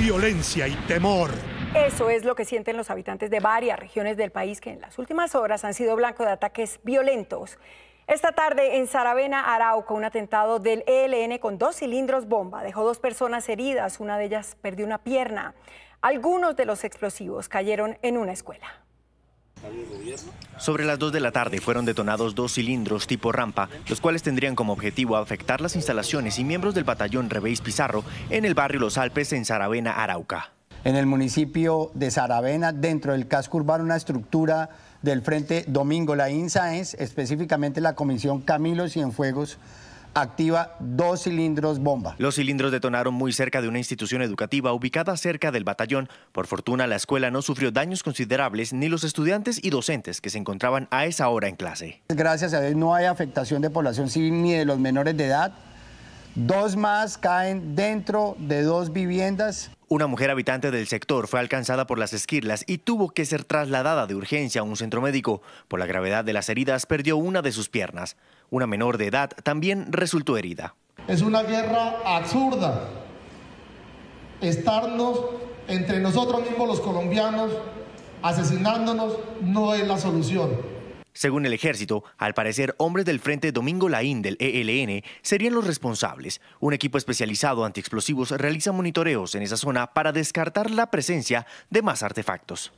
violencia y temor. Eso es lo que sienten los habitantes de varias regiones del país que en las últimas horas han sido blanco de ataques violentos. Esta tarde en Saravena, Arauca, un atentado del ELN con dos cilindros bomba dejó dos personas heridas, una de ellas perdió una pierna. Algunos de los explosivos cayeron en una escuela. Sobre las 2 de la tarde fueron detonados dos cilindros tipo rampa, los cuales tendrían como objetivo afectar las instalaciones y miembros del batallón Rebeis Pizarro en el barrio Los Alpes en Saravena, Arauca. En el municipio de Saravena, dentro del casco urbano, una estructura del Frente Domingo Laín Sáenz, específicamente la Comisión Camilo Cienfuegos, activa dos cilindros bomba. Los cilindros detonaron muy cerca de una institución educativa ubicada cerca del batallón. Por fortuna, la escuela no sufrió daños considerables ni los estudiantes y docentes que se encontraban a esa hora en clase. Gracias a Dios no hay afectación de población civil ni de los menores de edad. Dos más caen dentro de dos viviendas. Una mujer habitante del sector fue alcanzada por las esquirlas y tuvo que ser trasladada de urgencia a un centro médico. Por la gravedad de las heridas perdió una de sus piernas. Una menor de edad también resultó herida. Es una guerra absurda. Estarnos entre nosotros mismos los colombianos asesinándonos no es la solución. Según el ejército, al parecer hombres del Frente Domingo Laín del ELN serían los responsables. Un equipo especializado antiexplosivos realiza monitoreos en esa zona para descartar la presencia de más artefactos.